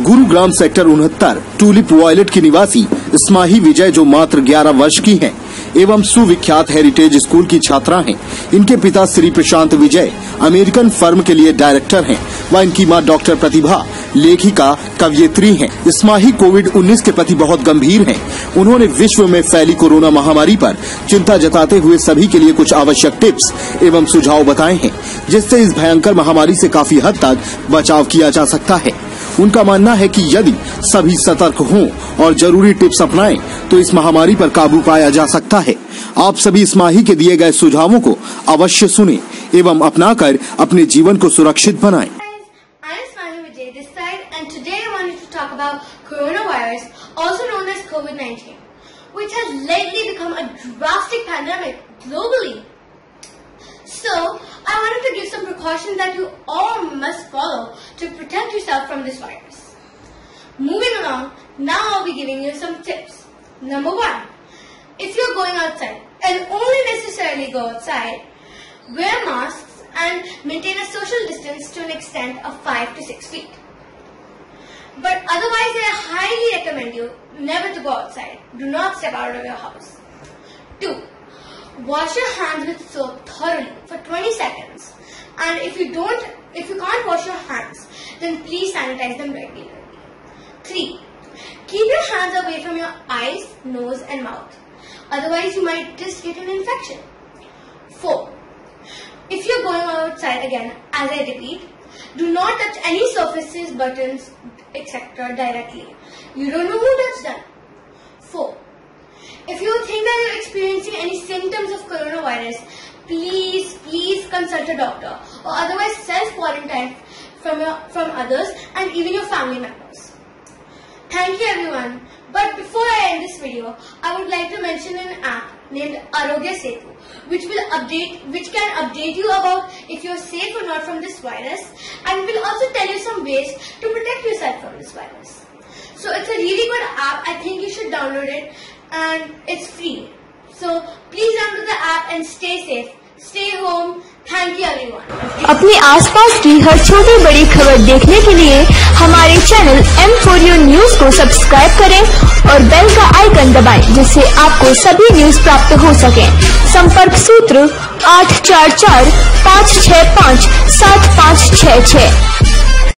Gurugram sector उनहत्तर, tulip violet की निवासी स्माही विजय, जो मात्र 11 वर्ष की हैं, एवं सुविख्यात हेरिटेज स्कूल की छात्रा हैं। इनके पिता श्री प्रशांत विजय, अमेरिकन फर्म के लिए डायरेक्टर हैं, व इनकी माँ डॉक्टर प्रतिभा, लेखिका, कवियत्री हैं। स्माही कोविड 19 के प्रति बहुत गंभीर हैं। उन्होंने विश्व में फैली कोरोना महामारी पर चिंता जताते हुए सभी के लिए कुछ आवश्यक टिप्स एवं सुझाव बताए हैं, जिससे इस भयंकर महामारी से काफ़ी हद तक बचाव किया जा सकता है। उनका मानना है कि यदि सभी सतर्क हों और ज़रूरी टिप्स अपनाएँ तो इस महामारी पर काबू पाया जा सकता है आप सभी इस माही के दिए गए सुझावों को अवश्य सुने एवं अपनाकर अपने जीवन को सुरक्षित बनाएँ। Guys, I'm Smiley Vijay this side and today I wanted to talk about coronavirus, also known as COVID-19, which has lately become a drastic pandemic globally. So, I wanted to give some precautions that you all must follow to protect yourself from this virus. Moving along, now I'll be giving you some tips. Number one, if you're going outside and only necessarily go outside, wear masks and maintain a social distance to an extent of 5 to 6 feet. But otherwise, I highly recommend you never to go outside. Do not step out of your house. 2. Wash your hands with soap thoroughly for 20 seconds. And if you don't, if you can't then please sanitize them regularly. 3. Keep your hands away from your eyes, nose and mouth. Otherwise you might just get an infection. 4. If you're going outside again, as I repeat, do not touch any surfaces, buttons, etc. directly. You don't know who does that. 4. If you think that you're experiencing any symptoms of coronavirus, please, please consult a doctor or otherwise self-quarantine from, your, from others and even your family members. Thank you everyone. But before I end this video, I would like to mention an app named Aarogya Setu, which will update, which can update you about if you're safe or not from this virus, and will also tell you some ways to protect yourself from this virus. So it's a really good app. I think you should download it, and it's free. So please download the app and stay safe. Stay home. Thank you everyone अपने आसपास की हर छोटी बड़ी खबर देखने के लिए हमारे channel M four U news को सब्सक्राइब करें और बेल का आइकन दबाएँ, जिससे आपको सभी न्यूज़ प्राप्त हो सके। संपर्क सूत्र आठ चार चार पाँच छः पाँच सात पाँच छः छः।